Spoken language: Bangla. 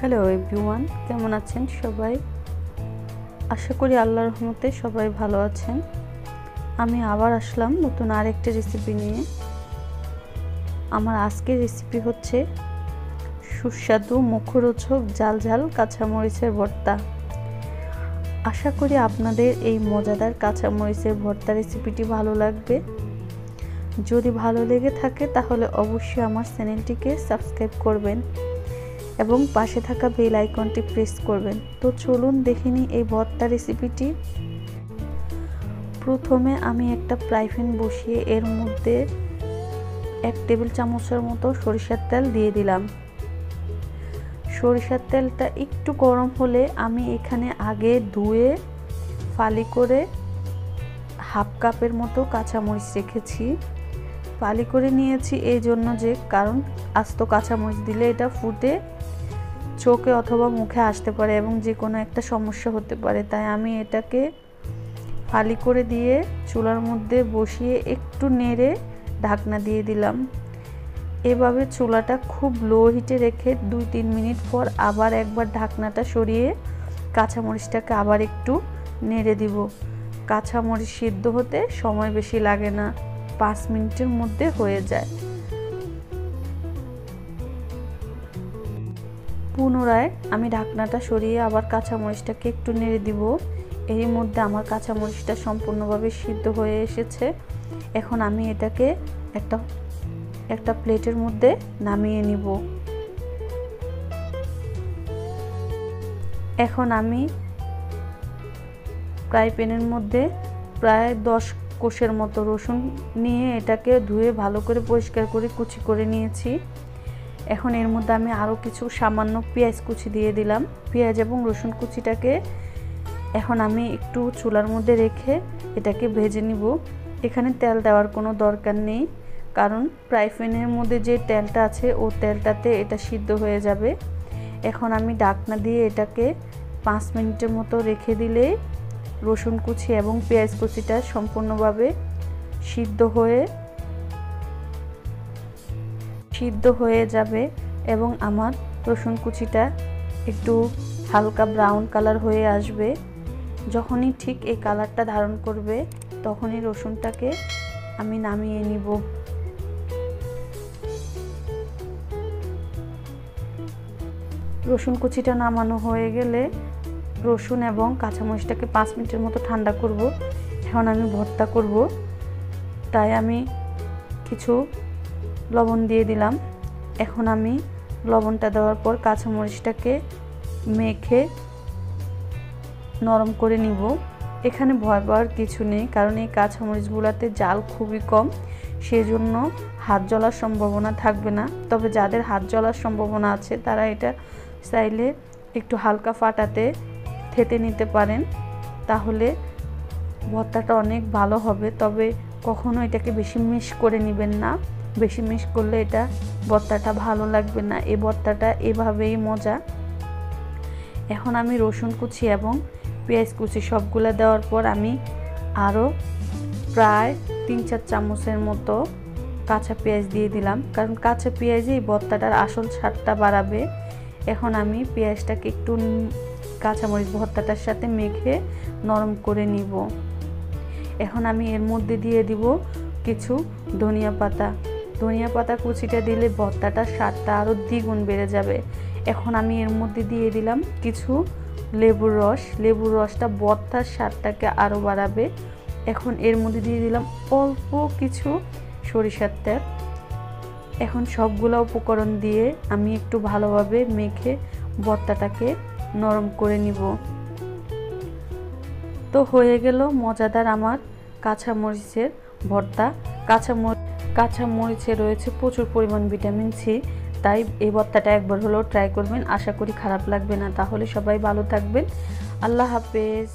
হ্যালো এভরিওয়ান কেমন আছেন সবাই? আশা করি আল্লাহর রহমতে সবাই ভালো আছেন। আমি আবার আসলাম নতুন আরেকটি রেসিপি নিয়ে। আমার আজকের রেসিপি হচ্ছে সুস্বাদু মুখরোচক ঝাল ঝাল কাঁচামরিচের ভর্তা। আশা করি আপনাদের এই মজাদার কাঁচামরিচের ভর্তা রেসিপিটি ভালো লাগবে। যদি ভালো লেগে থাকে তাহলে অবশ্যই আমার চ্যানেলটিকে সাবস্ক্রাইব করবেন। এবং পাশে থাকা বেল আইকনটি প্রেস করবেন। তো চলুন দেখে নিই এই ভর্তা রেসিপিটি প্রথমে আমি একটা প্রাইফেন বসিয়ে এর মধ্যে এক টেবিল চামচের মতো সরিষার তেল দিয়ে দিলাম। সরিষার তেলটা একটু গরম হলে আমি এখানে আগে ধুয়ে, ফালি করে হাফ কাপের মতো কাঁচামরিচ রেখেছি। ফালি করে নিয়েছি এই জন্য যে, কারণ আস্ত কাঁচামরিচ দিলে এটা ফুটে চোখে অথবা মুখে আসতে পারে এবং যে কোনো একটা সমস্যা হতে পারে। তাই আমি এটাকে ফালি করে দিয়ে চুলার মধ্যে বসিয়ে একটু নেড়ে ঢাকনা দিয়ে দিলাম। এভাবে চুলাটা খুব লো হিটে রেখে দুই তিন মিনিট পর আবার একবার ঢাকনাটা সরিয়ে কাঁচামরিচটাকে আবার একটু নেড়ে দিব। কাঁচামরিচ সিদ্ধ হতে সময় বেশি লাগে না, পাঁচ মিনিটের মধ্যে হয়ে যায়। পুনরায় আমি ঢাকনাটা সরিয়ে আবার কাঁচামরিচটাকে একটু নেড়ে দিব। এর মধ্যে আমার কাঁচামরিচটা সম্পূর্ণভাবে সিদ্ধ হয়ে এসেছে। এখন আমি এটাকে একটা একটা প্লেটের মধ্যে নামিয়ে নিব। এখন আমি ফ্রাই প্যানের মধ্যে প্রায় দশ কোষের মতো রসুন নিয়ে এটাকে ধুয়ে ভালো করে পরিষ্কার করে কুচি করে নিয়েছি। এখন এর মধ্যে আমি আরও কিছু সামান্য পেঁয়াজ কুচি দিয়ে দিলাম। পেঁয়াজ এবং রসুন কুচিটাকে এখন আমি একটু চুলার মধ্যে রেখে এটাকে ভেজে নিব। এখানে তেল দেওয়ার কোনো দরকার নেই, কারণ ফ্রাই প্যানের মধ্যে যে তেলটা আছে, ও তেলটাতে এটা সিদ্ধ হয়ে যাবে। এখন আমি ডাকনা দিয়ে এটাকে পাঁচ মিনিটের মতো রেখে দিলে রসুন কুচি এবং পেঁয়াজ কুচিটা সম্পূর্ণভাবে সিদ্ধ হয়ে সিদ্ধ হয়ে যাবে এবং আমার রসুন কুচিটা একটু হালকা ব্রাউন কালার হয়ে আসবে। যখনই ঠিক এই কালারটা ধারণ করবে, তখনই রসুনটাকে আমি নামিয়ে নিব। রসুন কুচিটা নামানো হয়ে গেলে রসুন এবং কাঁচামরিচটাকে পাঁচ মিনিটের মতো ঠান্ডা করব। এখন আমি ভর্তা করব। তাই আমি কিছু লবণ দিয়ে দিলাম। এখন আমি লবণটা দেওয়ার পর কাঁচামরিচটাকে মেখে নরম করে নিব। এখানে ভয় পাওয়ার কিছু নেই, কারণ এই কাঁচামরিচগুলোতে জাল খুবই কম, সেজন্য হাত জ্বলার সম্ভাবনা থাকবে না। তবে যাদের হাত জ্বলার সম্ভাবনা আছে, তারা এটা চাইলে একটু হালকা ফাটাতে থেতে নিতে পারেন। তাহলে ভর্তাটা অনেক ভালো হবে, তবে কখনো এটাকে বেশি মিশ করে নেবেন না। বেশি মিশ করলে এটা ভর্তাটা ভালো লাগবে না। এই ভর্তাটা এভাবেই মজা। এখন আমি রসুন কুচি এবং পেঁয়াজ কুচি সবগুলো দেওয়ার পর আমি আরও প্রায় তিন চার চামচের মতো কাঁচা পেঁয়াজ দিয়ে দিলাম। কারণ কাঁচা পেঁয়াজই ভর্তাটার আসল স্বাদটা বাড়াবে। এখন আমি পেঁয়াজটাকে একটু কাঁচামরিচ ভর্তাটার সাথে মেখে নরম করে নিব। এখন আমি এর মধ্যে দিয়ে দিব কিছু ধনিয়া পাতা। ধনিয়া পাতা কুচিটা দিলে ভর্তাটার স্বাদটা আরও দ্বিগুণ বেড়ে যাবে। এখন আমি এর মধ্যে দিয়ে দিলাম কিছু লেবুর রস। লেবুর রসটা ভর্তার স্বাদটাকে আরও বাড়াবে। এখন এর মধ্যে দিয়ে দিলাম অল্প কিছু সরিষার তেল। এখন সবগুলো উপকরণ দিয়ে আমি একটু ভালোভাবে মেখে ভর্তাটাকে নরম করে নিব। তো হয়ে গেল মজাদার আমার কাঁচামরিচের ভর্তা। কাঁচা কাঁচা মরিচে রয়েছে প্রচুর পরিমাণ ভিটামিন সি। তাই এই ভর্তাটা একবার হলেও ট্রাই করবেন। আশা করি খারাপ লাগবে না। তাহলে সবাই ভালো থাকবেন। আল্লাহ হাফেজ।